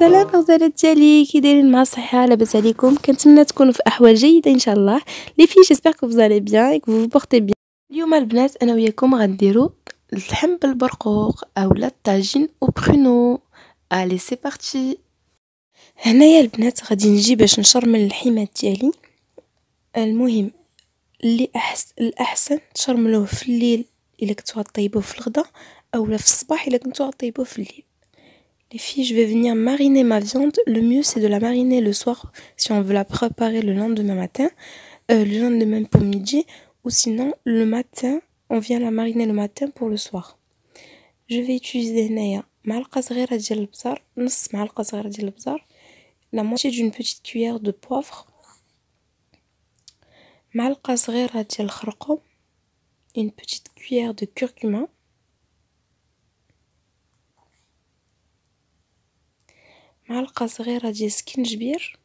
السلام غزالات ديالي كي دايرين مع الصحه لاباس عليكم. كنتمنى تكونوا في أحوال جيدة إن شاء الله. لي في جيسبر كو فوزالي بيان كو بورتي بيان اليوم البنات أنا وياكم غنديروا اللحم بالبرقوق اولا الطاجين أو برونو. الي سي بارتي هنايا البنات غادي نجي باش نشرمل الحيمات ديالي. المهم اللي احسن الأحسن تشرملوه في الليل إلا كنتو غطيبوه في الغدا اولا في الصباح إلا كنتو غطيبوه في الليل. Les filles, je vais venir mariner ma viande. Le mieux, c'est de la mariner le soir si on veut la préparer le lendemain matin, euh, le lendemain pour midi, ou sinon le matin, on vient la mariner le matin pour le soir. Je vais utiliser Naya, la moitié d'une petite cuillère de poivre, une petite cuillère de curcuma, معلقة صغيرة ديال سكنجبير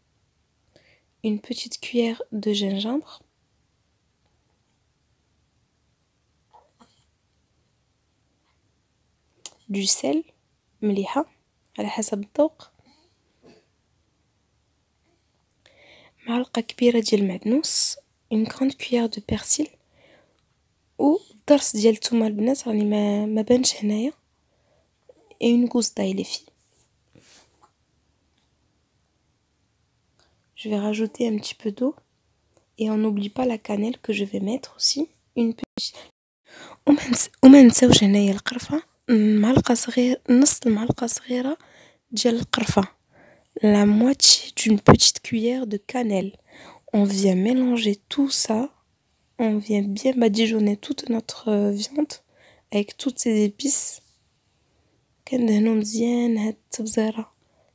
اون بوتيت كويير دو جينجامبر دو سيل مليحة على حسب الذوق معلقة كبيرة ديال المعدنوس اون كروند كويير دو بيرسيل و الضرس ديال الثومه البنات راني ما ما بانش هنايا اي اون غوز داي لي Je vais rajouter un petit peu d'eau. Et on n'oublie pas la cannelle que je vais mettre aussi. Une petite... وما نساوش هنايا القرفة معلقة صغيرة نص المعلقة صغيرة ديال القرفة la moitié d'une petite cuillère de cannelle on vient mélanger tout ça on vient bien badigeonner toute notre viande avec toutes ces épices كندهنو مزيان هاد التبزيرة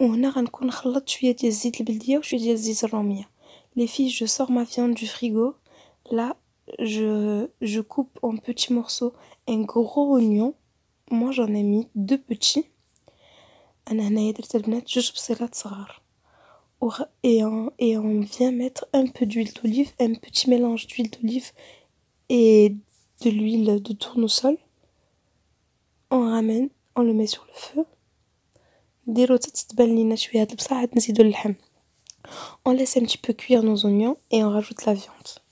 وهنا غنكون خلطت شويه ديال الزيت البلديه وشويه ديال الزيت الروميه Les filles, je sors ma viande du frigo. Là, je, je coupe en petits morceaux un gros oignon. Moi, j'en ai mis deux petits. Et on, et on vient mettre un peu d'huile d'olive, un petit mélange d'huile d'olive et de l'huile de tournesol. On ramène, on le met sur le feu. On laisse un petit peu cuire nos oignons et on rajoute la viande.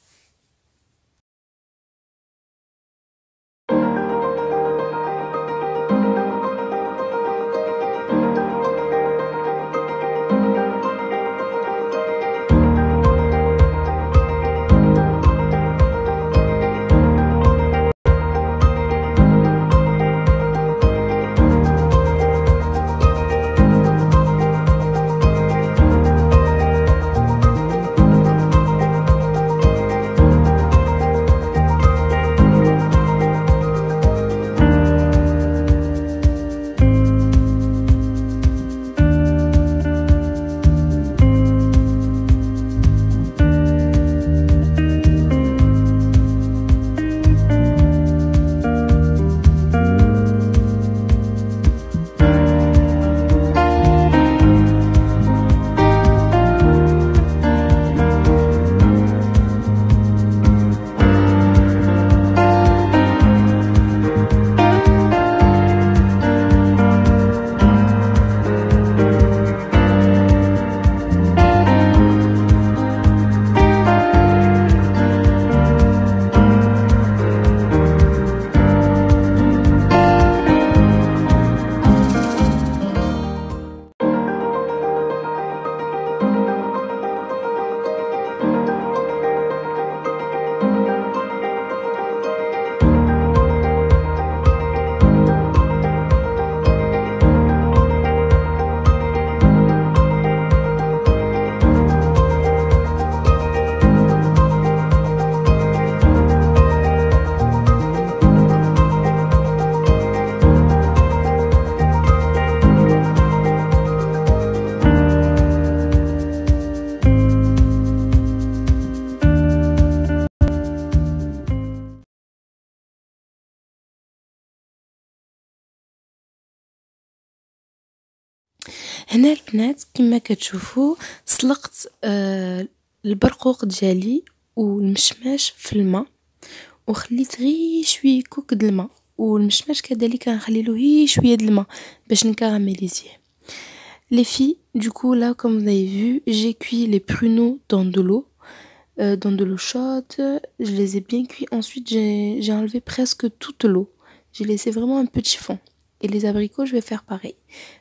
هنا البنات كما كتشوفوا سلقت آه البرقوق ديالي والمشماش في الماء وخليت غير شويه كوك د الماء والمشماش كذلك غنخليلو غير شويه د الماء باش نكراميليزيه Les filles, du coup là comme vous avez vu, j'ai cuit les pruneaux dans de l'eau, euh, dans de l'eau chaude, je les ai bien cuits, ensuite j'ai enlevé presque toute l'eau, j'ai laissé vraiment un petit fond. Et les abricots, je vais faire pareil.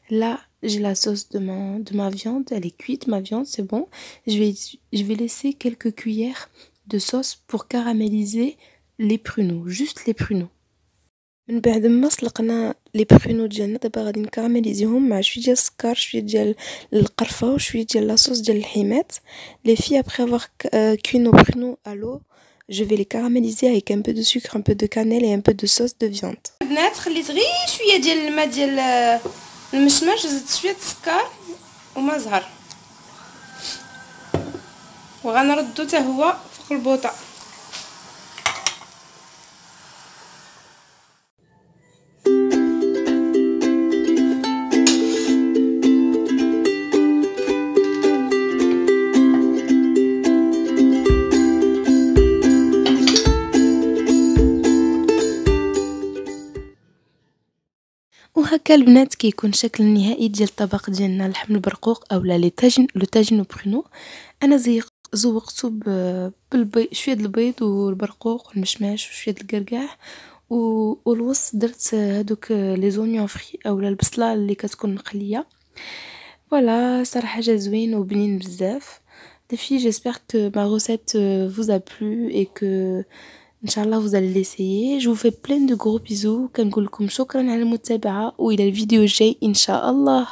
Là, j'ai la sauce de ma, de ma viande, elle est cuite, ma viande, c'est bon. Je vais, je vais laisser quelques cuillères de sauce pour caraméliser les pruneaux, juste les pruneaux. من بعد ما سلقنا لي برونو ديالنا دابا غادي نكراميليزيهم مع شويه ديال السكر شويه ديال القرفه وشويه ديال لاصوص ديال الحمات لي في ابري افوار كوي نو برونو à l'eau je vais les caraméliser avec un peu de sucre un peu de cannelle et un peu de sauce de viande البنات خليت غير شويه ديال الماء ديال المشماش زدت شوية السكر وما زهر. وغنردو حتى هو فوق البوطة. وهكا البنات كيكون الشكل النهائي ديال الطبق ديالنا لحم البرقوق اولا لي طاجن لو طاجن برونو أنا زيق زوقته بالبيض شوية د البيض والبرقوق والمشماش وشوية د الكركاع والوسط درت هادوك لي زونيون فري اولا البصلة اللي كتكون مقلية. فوالا صراحة جا زوين وبنين بزاف. Les filles, j'espère que ma recette vous a plu que ان شاء الله فوزال ليسيي جو في بلين دو غرو بيزو كنقول لكم شكرا على المتابعه والى الفيديو الجاي ان شاء الله